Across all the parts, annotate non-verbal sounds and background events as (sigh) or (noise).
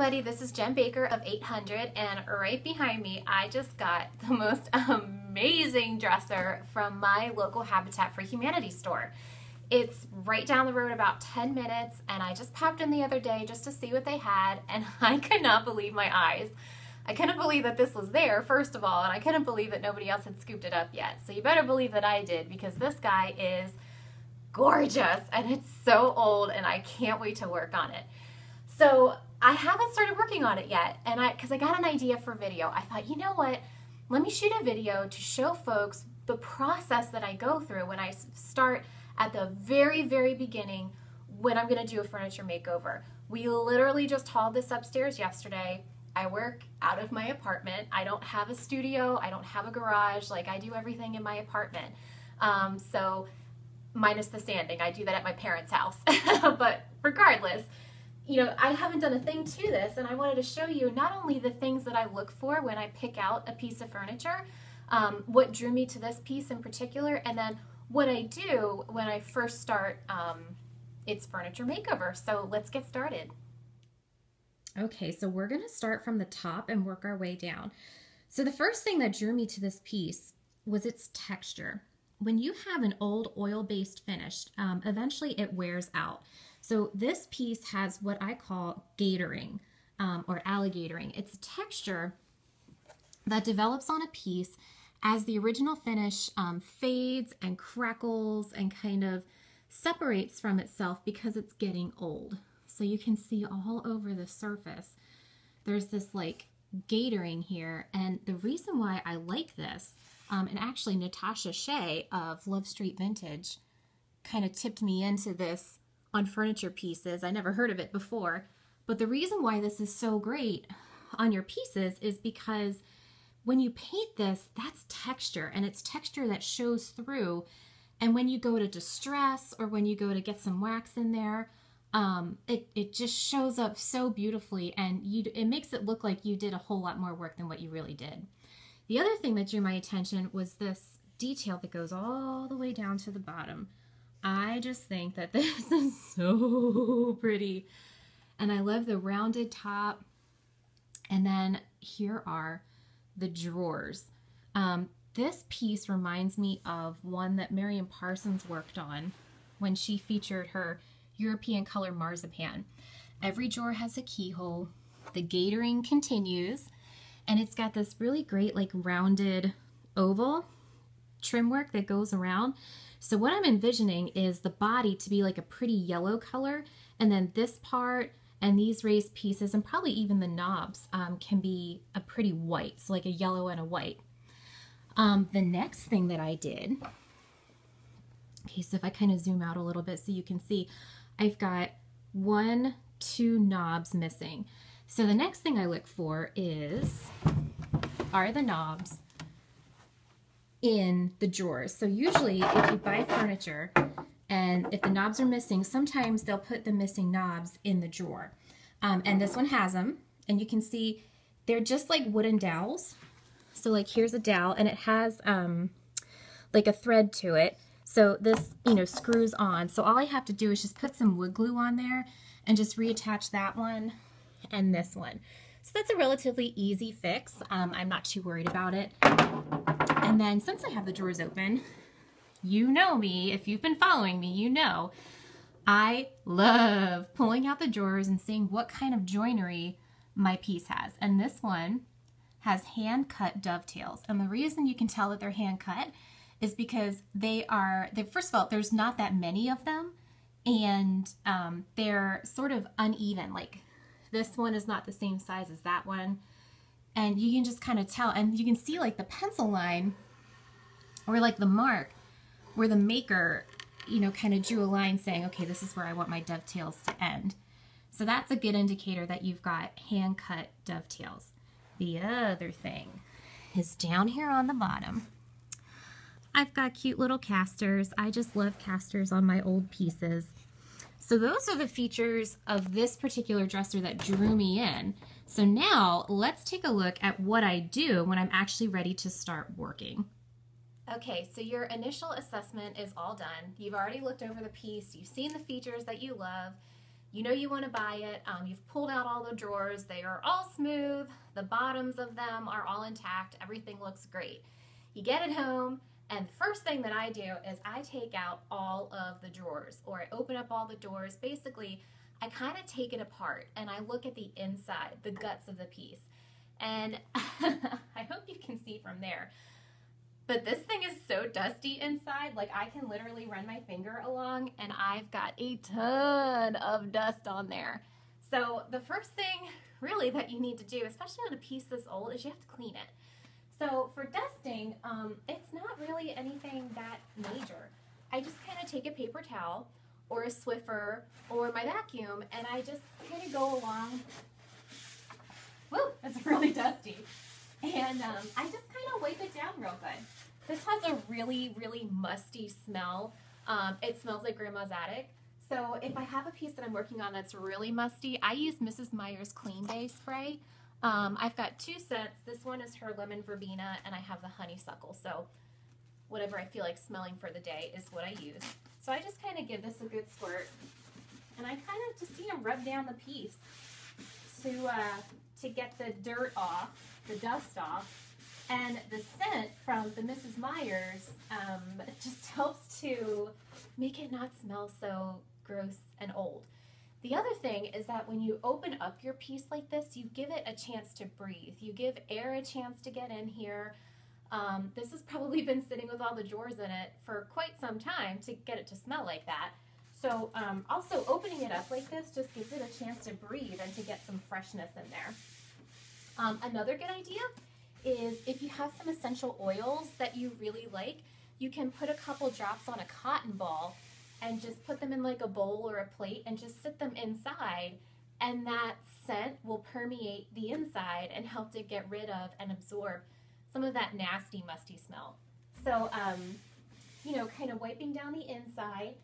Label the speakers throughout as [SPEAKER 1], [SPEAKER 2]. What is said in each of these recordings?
[SPEAKER 1] everybody, this is Jen Baker of 800 and right behind me I just got (laughs) the most amazing dresser from my local Habitat for Humanity store. It's right down the road about 10 minutes and I just popped in the other day just to see what they had and (laughs) I could not believe my eyes. I couldn't believe that this was there, first of all, and I couldn't believe that nobody else had scooped it up yet. So you better believe that I did because this guy is gorgeous and it's so old and I can't wait to work on it. So I haven't started working on it yet, and I because I got an idea for video. I thought, you know what? Let me shoot a video to show folks the process that I go through when I start at the very, very beginning when I'm going to do a furniture makeover. We literally just hauled this upstairs yesterday. I work out of my apartment. I don't have a studio. I don't have a garage. Like I do everything in my apartment. Um, so minus the sanding, I do that at my parents' house. (laughs) but regardless, you know, I haven't done a thing to this, and I wanted to show you not only the things that I look for when I pick out a piece of furniture, um, what drew me to this piece in particular, and then what I do when I first start um, its furniture makeover. So let's get started.
[SPEAKER 2] Okay, so we're going to start from the top and work our way down. So the first thing that drew me to this piece was its texture. When you have an old oil-based finish, um, eventually it wears out. So this piece has what I call gatoring um, or alligatoring. It's a texture that develops on a piece as the original finish um, fades and crackles and kind of separates from itself because it's getting old. So you can see all over the surface, there's this like gatoring here. And the reason why I like this, um, and actually Natasha Shea of Love Street Vintage kind of tipped me into this on furniture pieces. I never heard of it before. But the reason why this is so great on your pieces is because when you paint this, that's texture and it's texture that shows through. And when you go to distress or when you go to get some wax in there, um, it, it just shows up so beautifully and you, it makes it look like you did a whole lot more work than what you really did. The other thing that drew my attention was this detail that goes all the way down to the bottom. I just think that (laughs) this is so pretty. And I love the rounded top. And then here are the drawers. Um, this piece reminds me of one that Marian Parsons worked on when she featured her European color marzipan. Every drawer has a keyhole. The gatoring continues. And it's got this really great like rounded oval trim work that goes around. So what I'm envisioning is the body to be like a pretty yellow color, and then this part and these raised pieces, and probably even the knobs, um, can be a pretty white, so like a yellow and a white. Um, the next thing that I did, okay, so if I kind of zoom out a little bit so you can see, I've got one, two knobs missing. So the next thing I look for is, are the knobs in the drawers. So usually if you buy furniture and if the knobs are missing, sometimes they'll put the missing knobs in the drawer. Um, and this one has them. And you can see they're just like wooden dowels. So like here's a dowel and it has um, like a thread to it. So this, you know, screws on. So all I have to do is just put some wood glue on there and just reattach that one and this one. So that's a relatively easy fix. Um, I'm not too worried about it. And then since I have the drawers open, you know me, if you've been following me, you know, I love pulling out the drawers and seeing what kind of joinery my piece has. And this one has hand cut dovetails. And the reason you can tell that they're hand cut is because they are, they, first of all, there's not that many of them and um, they're sort of uneven. Like this one is not the same size as that one and you can just kind of tell and you can see like the pencil line or like the mark where the maker you know kind of drew a line saying okay this is where I want my dovetails to end. So that's a good indicator that you've got hand cut dovetails. The other thing is down here on the bottom. I've got cute little casters. I just love casters on my old pieces. So those are the features of this particular dresser that drew me in. So now let's take a look at what I do when I'm actually ready to start working.
[SPEAKER 1] Okay, so your initial assessment is all done. You've already looked over the piece, you've seen the features that you love. You know you want to buy it. Um, you've pulled out all the drawers. They are all smooth. The bottoms of them are all intact. Everything looks great. You get it home, and the first thing that I do is I take out all of the drawers or I open up all the doors. Basically, I kind of take it apart and I look at the inside, the guts of the piece. And (laughs) I hope you can see from there. But this thing is so dusty inside, like I can literally run my finger along and I've got a ton of dust on there. So the first thing really that you need to do, especially on a piece this old, is you have to clean it. So for dusting, um, it's not really anything that major. I just kind of take a paper towel or a Swiffer or my vacuum and I just kind of go along. Whoa, that's (laughs) really dusty. And um, I just kind of wipe it down real good. This has a really, really musty smell. Um, it smells like grandma's attic. So if I have a piece that I'm working on that's really musty, I use Mrs. Meyer's Clean Day spray. Um, I've got two scents. This one is her lemon verbena, and I have the honeysuckle. So whatever I feel like smelling for the day is what I use. So I just kind of give this a good squirt, and I kind of just you know rub down the piece to uh, to get the dirt off, the dust off, and the scent from the Mrs. Meyer's um, (laughs) just helps to make it not smell so gross and old. The other thing is that when you open up your piece like this, you give it a chance to breathe. You give air a chance to get in here. Um, this has probably (laughs) been sitting with all the drawers in it for quite some time to get it to smell like that. So um, also opening it up like this just gives it a chance to breathe and to get some freshness in there. Um, another good idea is if you have some essential oils that you really like, you can put a couple drops on a cotton ball and just put them in like a bowl or a plate and just sit them inside and that scent will permeate the inside and help to get rid of and absorb some of that nasty musty smell. So um, you know kind of wiping down the inside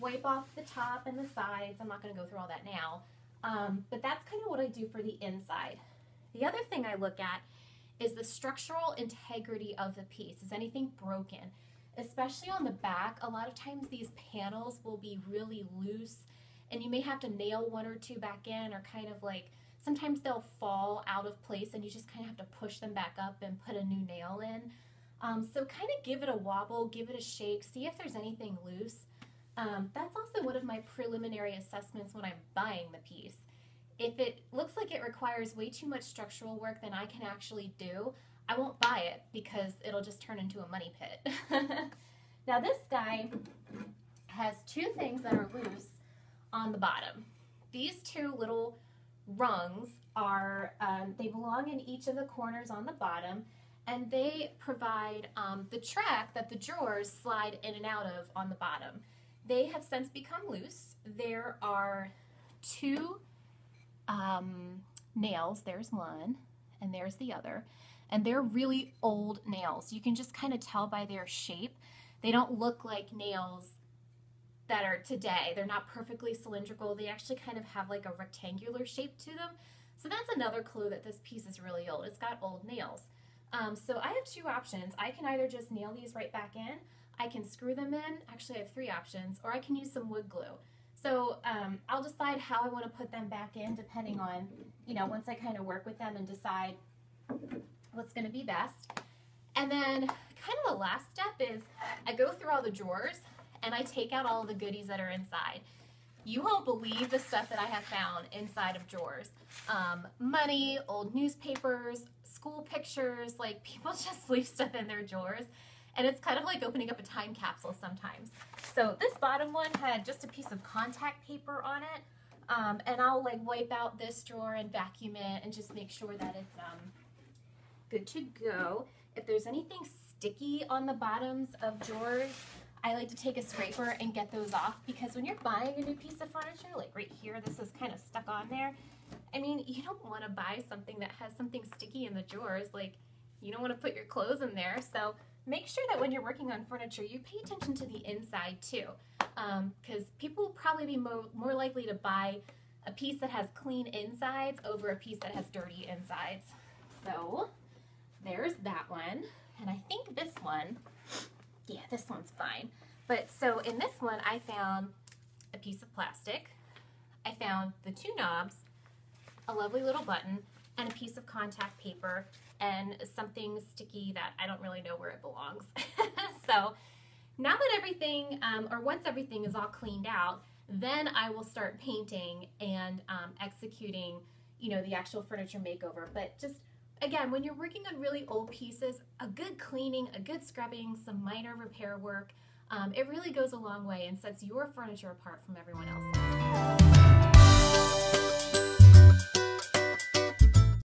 [SPEAKER 1] wipe off the top and the sides. I'm not going to go through all that now. Um, but that's kind of what i do for the inside. The other thing i look at is the structural integrity of the piece is anything broken especially on the back, a lot of times these panels will be really loose and you may have to nail one or two back in or kind of like sometimes they'll fall out of place and you just kind of have to push them back up and put a new nail in. Um, so kind of give it a wobble, give it a shake, see if there's anything loose. Um, that's also one of my preliminary assessments when I'm buying the piece. If it looks like it requires way too much structural work than I can actually do, I won't buy it because it'll just turn into a money pit. (laughs) now this guy has two things that are loose on the bottom. These two little rungs are, um, they belong in each of the corners on the bottom and they provide um, the track that the drawers slide in and out of on the bottom. They have since become loose. There are two um, nails, there's one, and there's the other and they're really old nails. You can just kind of tell by their shape. They don't look like nails that are today. They're not perfectly cylindrical. They actually kind of have like a rectangular shape to them. So that's another clue that this piece is really old. It's got old nails. Um, so I have two options. I can either just nail these right back in, I can screw them in. Actually, I have three options, or I can use some wood glue. So um, I'll decide how I want to put them back in depending on, you know, once I kind of work with them and decide what's going to be best. And then kind of the last step is I go through all the drawers and I take out all the goodies that are inside. You won't believe the stuff that I have found inside of drawers. Um, money, old newspapers, school pictures, like (laughs) people just leave stuff in their drawers. And it's kind of like opening up a time capsule sometimes. So this bottom one had just a piece of contact paper on it. Um, and I'll like wipe out this drawer and vacuum it and just make sure that it's um, good to go. If there's anything sticky on the bottoms of drawers, I like to take a scraper and get those off because when you're buying a new piece of furniture, like right here, this is kind of stuck on there. I mean, you don't want to buy something that has something sticky in the drawers. Like, you don't want to put your clothes in there. So make sure that when you're working on furniture, you pay attention to the inside too. Because um, people will probably be more, more likely to buy a piece that has clean insides over a piece that has dirty insides. So there's that one. And I think this one, yeah, this one's fine. But so in this one, I found a piece of plastic. I found the two knobs, a lovely little button, and a piece of contact paper and something sticky that I don't really know where it belongs. (laughs) so now that everything, um, or once everything is all cleaned out, then I will start painting and um, executing, you know, the actual furniture makeover. But just again, when you're working on really old pieces, a good cleaning, a good scrubbing, some minor repair work, um, it really goes a long way and sets your furniture apart from everyone else.